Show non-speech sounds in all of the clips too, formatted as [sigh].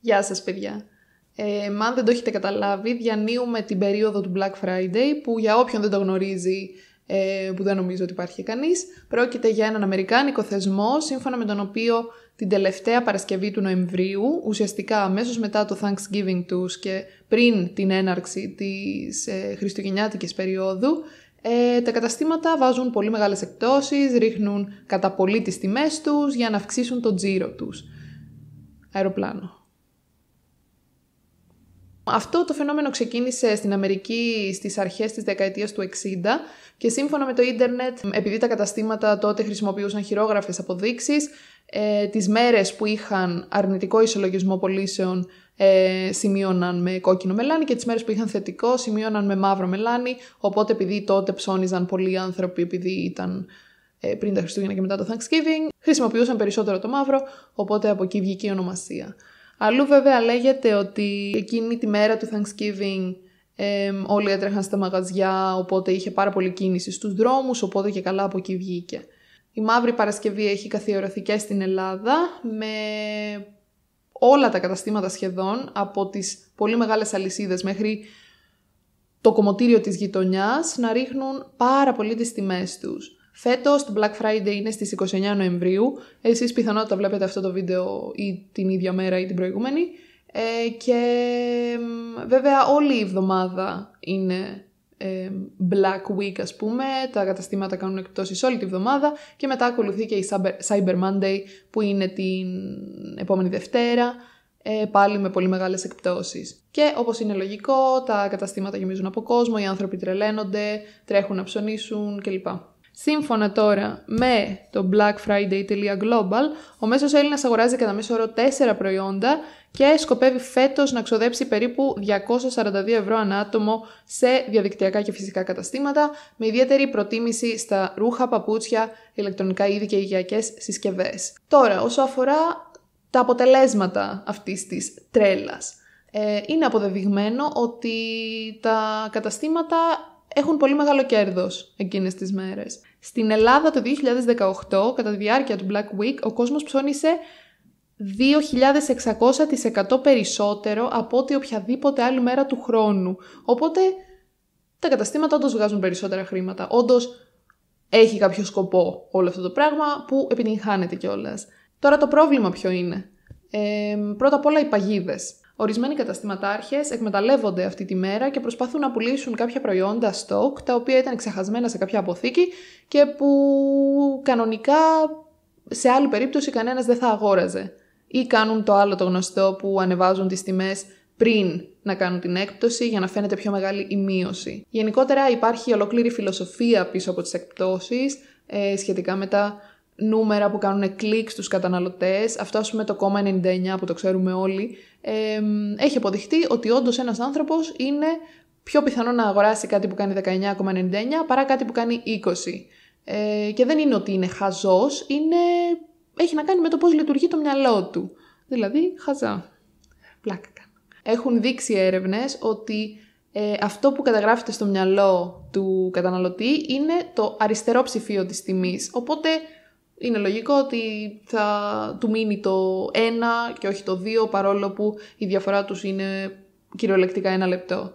Γεια σας παιδιά. Ε, αν δεν το έχετε καταλάβει, διανύουμε την περίοδο του Black Friday που για όποιον δεν το γνωρίζει, ε, που δεν νομίζω ότι υπάρχει κανείς, πρόκειται για έναν αμερικάνικο θεσμό σύμφωνα με τον οποίο την τελευταία Παρασκευή του Νοεμβρίου, ουσιαστικά αμέσως μετά το Thanksgiving τους και πριν την έναρξη της ε, χριστουγεννιάτικης περίοδου, ε, τα καταστήματα βάζουν πολύ μεγάλες εκτόσεις, ρίχνουν κατά πολύ τις τιμές τους για να αυξήσουν το τζίρο τους. Αεροπλάνο. Αυτό το φαινόμενο ξεκίνησε στην Αμερική στις αρχές της δεκαετίας του 60 και σύμφωνα με το ίντερνετ, επειδή τα καταστήματα τότε χρησιμοποιούσαν χειρόγραφες αποδείξεις, ε, τις μέρες που είχαν αρνητικό ισολογισμό πωλήσεων ε, σημείωναν με κόκκινο μελάνι και τις μέρες που είχαν θετικό σημείωναν με μαύρο μελάνι, οπότε επειδή τότε ψώνιζαν πολλοί άνθρωποι επειδή ήταν ε, πριν τα Χριστούγεννα και μετά το Thanksgiving, χρησιμοποιούσαν περισσότερο το μαύρο, οπότε από εκεί βγήκε η ονομασία. Αλλού βέβαια λέγεται ότι εκείνη τη μέρα του Thanksgiving ε, όλοι έτρεχαν στα μαγαζιά, οπότε είχε πάρα πολύ κίνηση στους δρόμους, οπότε και καλά από εκεί βγήκε. Η Μαύρη Παρασκευή έχει καθιερωθεί και στην Ελλάδα με όλα τα καταστήματα σχεδόν, από τις πολύ μεγάλες αλυσίδες μέχρι το κομμωτήριο της γειτονιάς, να ρίχνουν πάρα πολύ τις τιμές τους. Φέτος το Black Friday είναι στις 29 Νοεμβρίου, εσείς πιθανότατα βλέπετε αυτό το βίντεο ή την ίδια μέρα ή την προηγούμενη ε, και βέβαια όλη η εβδομάδα είναι ε, Black Week ας πούμε, τα καταστήματα κάνουν εκπτώσεις όλη τη βδομάδα και μετά ακολουθεί και η Cyber Monday που είναι την επόμενη Δευτέρα, ε, πάλι με πολύ μεγάλες εκπτώσεις. Και όπως είναι λογικό, τα καταστήματα γεμίζουν από κόσμο, οι άνθρωποι τρελαίνονται, τρέχουν να ψωνίσουν κλπ. Σύμφωνα τώρα με το blackfriday.global, ο μέσος Έλληνας αγοράζει κατά μέσο όρο 4 προϊόντα και σκοπεύει φέτος να ξοδέψει περίπου 242 ευρώ ανά άτομο σε διαδικτυακά και φυσικά καταστήματα, με ιδιαίτερη προτίμηση στα ρούχα, παπούτσια, ηλεκτρονικά είδη και υγειακές συσκευές. Τώρα, όσο αφορά τα αποτελέσματα αυτής της τρέλας, ε, είναι αποδεδειγμένο ότι τα καταστήματα έχουν πολύ μεγάλο κέρδος εκείνες τις μέρες. Στην Ελλάδα το 2018, κατά τη διάρκεια του Black Week, ο κόσμος ψώνισε 2.600% περισσότερο από ό,τι οποιαδήποτε άλλη μέρα του χρόνου. Οπότε τα καταστήματα όντως βγάζουν περισσότερα χρήματα. Όντως έχει κάποιο σκοπό όλο αυτό το πράγμα που επιτυγχάνεται κιόλας. Τώρα το πρόβλημα ποιο είναι; Ε, πρώτα απ' όλα οι παγίδες. Ορισμένοι καταστηματάρχες εκμεταλλεύονται αυτή τη μέρα και προσπαθούν να πουλήσουν κάποια προϊόντα stock τα οποία ήταν ξεχασμένα σε κάποια αποθήκη και που κανονικά σε άλλη περίπτωση κανένας δεν θα αγόραζε. Ή κάνουν το άλλο το γνωστό που ανεβάζουν τις τιμές πριν να κάνουν την έκπτωση για να φαίνεται πιο μεγάλη η μείωση. Γενικότερα υπάρχει ολόκληρη φιλοσοφία πίσω από τις εκπτώσεις ε, σχετικά με τα νούμερα που κάνουν κλικ στους καταναλωτές, αυτό ας πούμε το κόμμα 99 που το ξέρουμε όλοι, ε, έχει αποδειχτεί ότι όντως ένας άνθρωπος είναι πιο πιθανό να αγοράσει κάτι που κάνει 19,99 παρά κάτι που κάνει 20. Ε, και δεν είναι ότι είναι χαζός, είναι... έχει να κάνει με το πώς λειτουργεί το μυαλό του. Δηλαδή, χαζά. Πλάκα Έχουν δείξει έρευνες ότι ε, αυτό που καταγράφεται στο μυαλό του καταναλωτή είναι το αριστερό ψηφίο της τιμής. Οπότε είναι λογικό ότι θα του μείνει το 1 και όχι το 2 παρόλο που η διαφορά τους είναι κυριολεκτικά ένα λεπτό.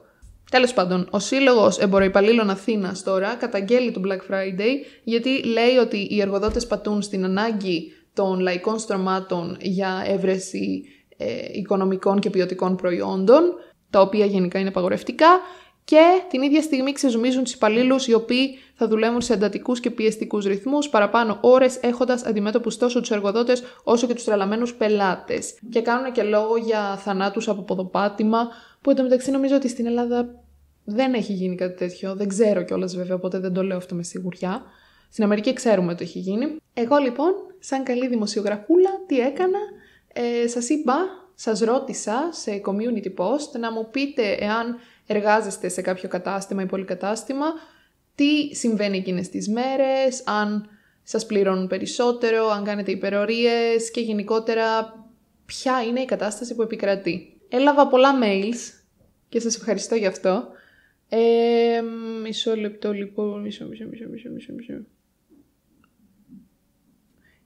Τέλος πάντων, ο Σύλλογος Εμποροϊπαλλήλων Αθήνας τώρα καταγγέλει το Black Friday γιατί λέει ότι οι εργοδότες πατούν στην ανάγκη των λαϊκών στρωμάτων για έβρεση ε, οικονομικών και ποιοτικών προϊόντων, τα οποία γενικά είναι απαγορευτικά, και την ίδια στιγμή ξεζουμίζουν τους υπαλλήλους οι οποίοι θα δουλεύουν σε εντατικούς και πιεστικούς ρυθμούς, παραπάνω ώρες, έχοντας αντιμέτωπους τόσο τους εργοδότες όσο και τους τρελαμένους πελάτες. Και κάνουν και λόγο για θανάτους από ποδοπάτημα, που εντωμεταξύ νομίζω ότι στην Ελλάδα δεν έχει γίνει κάτι τέτοιο. Δεν ξέρω κιόλας βέβαια, οπότε δεν το λέω αυτό με σιγουριά. Στην Αμερική ξέρουμε ότι έχει γίνει. Εγώ λοιπόν, σαν καλή δημοσιογραφούλα, τι έκανα; Ε, σας είπα, σας ρώτησα σε community post να μου πείτε εάν εργάζεστε σε κάποιο κατάστημα ή πολυκατάστημα, τι συμβαίνει εκείνες τις μέρες, αν σας πληρώνουν περισσότερο, αν κάνετε υπερορίες και γενικότερα ποια είναι η κατάσταση που επικρατεί. Έλαβα πολλά mails και σας ευχαριστώ γι' αυτό. Ε, μισό λεπτό λοιπόν, μισό, μισό, μισό, μισό, μισό, μισό.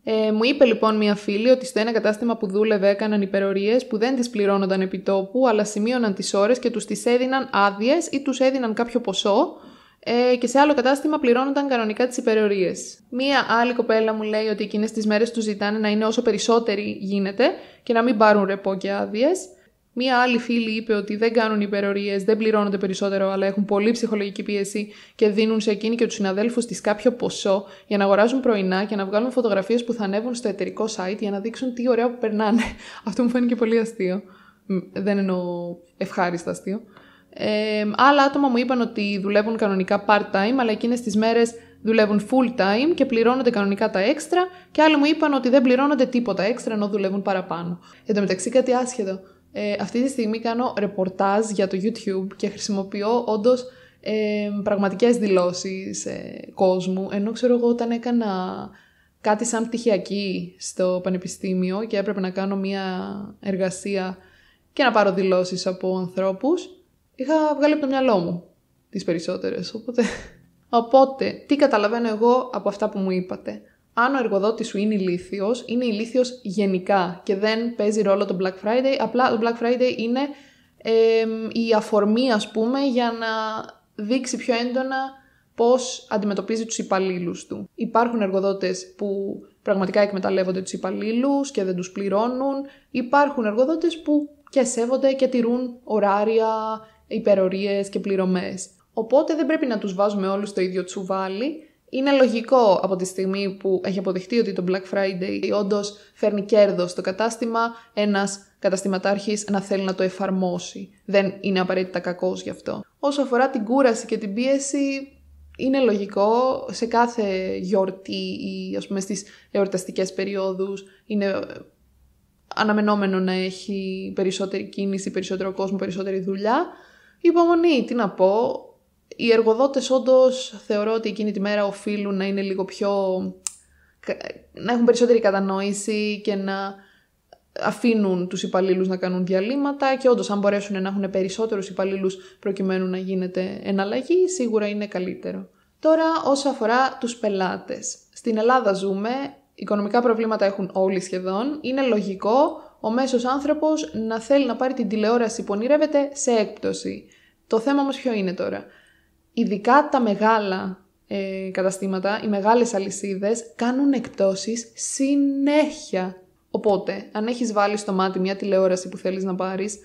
Ε, μου είπε λοιπόν μια φίλη ότι στο ένα κατάστημα που δούλευε έκαναν υπερορίες που δεν τις πληρώνονταν επί τόπου, αλλά σημείωναν τις ώρες και τους τις έδιναν άδειες ή τους έδιναν κάποιο ποσό ε, και σε άλλο κατάστημα πληρώνονταν κανονικά τις υπερορίες. Μία άλλη κοπέλα μου λέει ότι εκείνες τις μέρες τους ζητάνε να είναι όσο περισσότεροι γίνεται και να μην πάρουν ρεπό και άδειες. Μία άλλη φίλη είπε ότι δεν κάνουν υπερορίες, δεν πληρώνονται περισσότερο, αλλά έχουν πολύ ψυχολογική πίεση και δίνουν σε εκείνη και τους συναδέλφους της κάποιο ποσό για να αγοράζουν πρωινά και να βγάλουν φωτογραφίες που θα ανέβουν στο εταιρικό site για να δείξουν τι ωραία που περνάνε. [laughs] Αυτό μου φαίνεται και πολύ αστείο. Δεν εννοώ ευχάριστα αστείο. Ε, άλλα άτομα μου είπαν ότι δουλεύουν κανονικά part-time, αλλά εκείνες τις μέρες δουλεύουν full-time και πληρώνονται κανονικά τα έξτρα και άλλοι μου είπαν ότι δεν πληρώνονται τίποτα έξτρα ενώ δουλεύουν παραπάνω. Εν τω μεταξύ κάτι άσχετο. Ε, αυτή τη στιγμή κάνω ρεπορτάζ για το YouTube και χρησιμοποιώ όντως ε, πραγματικές δηλώσεις ε, κόσμου, ενώ ξέρω εγώ όταν έκανα κάτι σαν πτυχιακή στο πανεπιστήμιο και έπρεπε να κάνω μια εργασία και να πάρω δηλώσεις από ανθρώπους, είχα βγάλει από το μυαλό μου τις περισσότερες, οπότε... [laughs] Οπότε, τι καταλαβαίνω εγώ από αυτά που μου είπατε; Αν ο εργοδότης σου είναι ηλίθιος, είναι ηλίθιος γενικά και δεν παίζει ρόλο το Black Friday. Απλά το Black Friday είναι ε, η αφορμή, ας πούμε, για να δείξει πιο έντονα πώς αντιμετωπίζει τους υπαλλήλους του. Υπάρχουν εργοδότες που πραγματικά εκμεταλλεύονται τους υπαλλήλους και δεν τους πληρώνουν. Υπάρχουν εργοδότες που και σέβονται και τηρούν ωράρια, υπερορίες και πληρωμές. Οπότε δεν πρέπει να τους βάζουμε όλους το ίδιο τσουβάλι. Είναι λογικό από τη στιγμή που έχει αποδειχτεί ότι το Black Friday όντως φέρνει κέρδο στο κατάστημα, ένας καταστηματάρχης να θέλει να το εφαρμόσει. Δεν είναι απαραίτητα κακός γι' αυτό. Όσο αφορά την κούραση και την πίεση, είναι λογικό σε κάθε γιορτή ή ας πούμε στις εορταστικές περιόδους είναι αναμενόμενο να έχει περισσότερη κίνηση, περισσότερο κόσμο, περισσότερη δουλειά. Υπομονή, τι να πω, οι εργοδότες όντως θεωρώ ότι εκείνη τη μέρα οφείλουν να είναι λίγο πιο... να έχουν περισσότερη κατανόηση και να αφήνουν τους υπαλλήλους να κάνουν διαλύματα και όντως αν μπορέσουν να έχουν περισσότερους υπαλλήλους προκειμένου να γίνεται εναλλαγή, σίγουρα είναι καλύτερο. Τώρα όσο αφορά τους πελάτες. Στην Ελλάδα ζούμε, οικονομικά προβλήματα έχουν όλοι σχεδόν, είναι λογικό ο μέσος άνθρωπος να θέλει να πάρει την τηλεόραση που ονειρεύεται σε έκπτωση. Το θέμα όμως ποιο είναι τώρα; Ειδικά τα μεγάλα ε, καταστήματα, οι μεγάλες αλυσίδες κάνουν εκπτώσεις συνέχεια. Οπότε, αν έχεις βάλει στο μάτι μια τηλεόραση που θέλεις να πάρεις,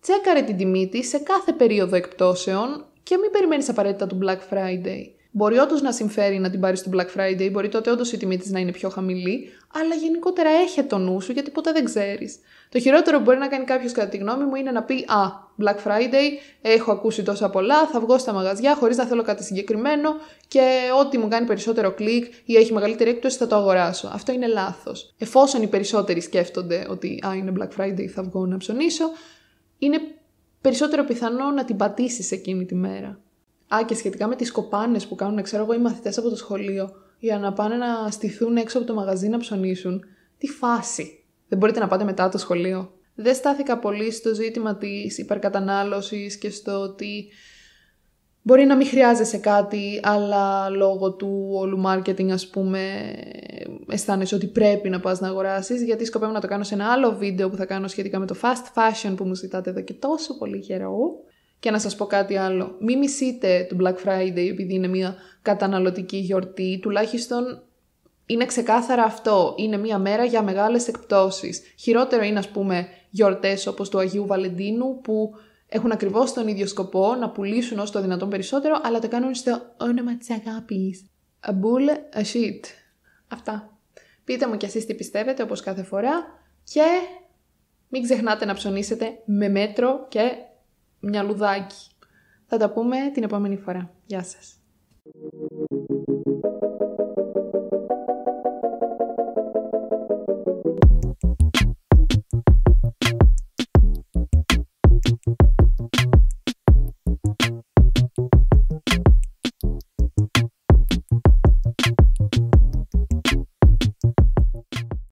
τσέκαρε την τιμή της σε κάθε περίοδο εκπτώσεων και μην περιμένεις απαραίτητα του Black Friday. Μπορεί όντως να συμφέρει να την πάρεις στο Black Friday, μπορεί τότε όντως η τιμή της να είναι πιο χαμηλή, αλλά γενικότερα έχει το νου σου γιατί ποτέ δεν ξέρεις. Το χειρότερο που μπορεί να κάνει κάποιος, κατά τη γνώμη μου, είναι να πει Α, Black Friday, έχω ακούσει τόσα πολλά, θα βγω στα μαγαζιά χωρίς να θέλω κάτι συγκεκριμένο και ό,τι μου κάνει περισσότερο κλικ ή έχει μεγαλύτερη έκπτωση θα το αγοράσω. Αυτό είναι λάθος. Εφόσον οι περισσότεροι σκέφτονται ότι Α, είναι Black Friday, θα βγω να ψωνίσω, είναι περισσότερο πιθανό να την πατήσεις εκείνη τη μέρα. Α, και σχετικά με τις κοπάνες που κάνουν, ξέρω εγώ, οι μαθητές από το σχολείο για να πάνε να στηθούν έξω από το μαγαζί να ψωνίσουν. Τι φάση. Δεν μπορείτε να πάτε μετά το σχολείο. Δεν στάθηκα πολύ στο ζήτημα της υπερκατανάλωσης και στο ότι μπορεί να μην χρειάζεσαι κάτι, αλλά λόγω του όλου marketing, ας πούμε, αισθάνεσαι ότι πρέπει να πας να αγοράσεις, γιατί σκοπεύω να το κάνω σε ένα άλλο βίντεο που θα κάνω σχετικά με το fast fashion που μου ζητάτε εδώ και τόσο πολύ καιρό. Και να σας πω κάτι άλλο. Μην μισείτε το Black Friday επειδή είναι μια καταναλωτική γιορτή. Τουλάχιστον είναι ξεκάθαρα αυτό. Είναι μια μέρα για μεγάλες εκπτώσεις. Χειρότερο είναι ας πούμε γιορτές όπως του Αγίου Βαλεντίνου που έχουν ακριβώς τον ίδιο σκοπό να πουλήσουν όσο το δυνατόν περισσότερο αλλά το κάνουν στο όνομα της αγάπης. A bull, a shit. Αυτά. Πείτε μου κι εσείς τι πιστεύετε όπως κάθε φορά και μην ξεχνάτε να ψωνίσετε με μέτρο και μια λουδάκι. Θα τα πούμε την επόμενη φορά. Γεια σας.